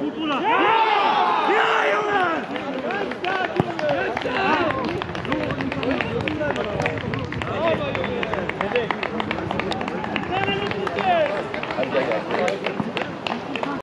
Kupula! Ja! Ja, jongen! Ja, ja, ja!